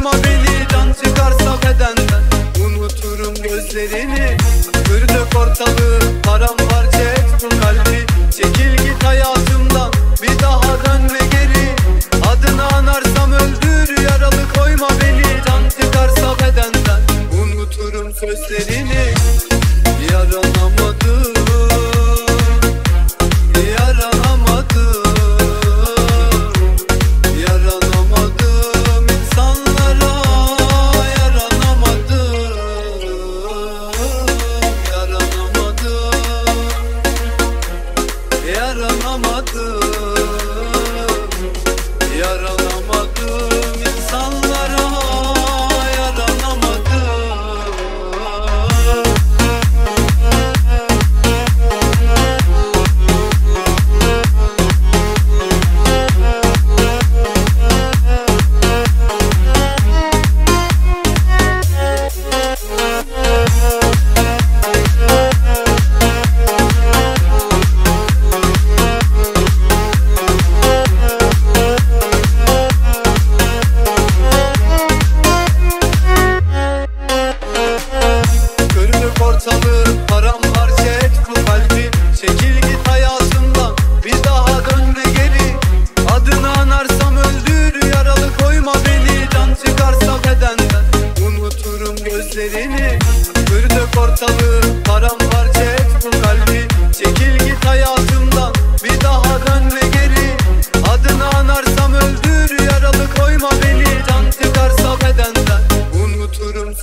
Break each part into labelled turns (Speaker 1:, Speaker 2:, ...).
Speaker 1: Koyma beni can çıkarsa bedenden Unuturum gözlerini Gör dök ortalığı Paramparça et bu kalbi. Çekil git hayatımdan Bir daha dönme geri. Adını anarsam öldür Yaralı koyma beni. Can çıkarsa bedenden Unuturum sözlerini Yaranamam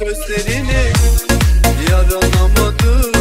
Speaker 1: gözlerini Yaranamadım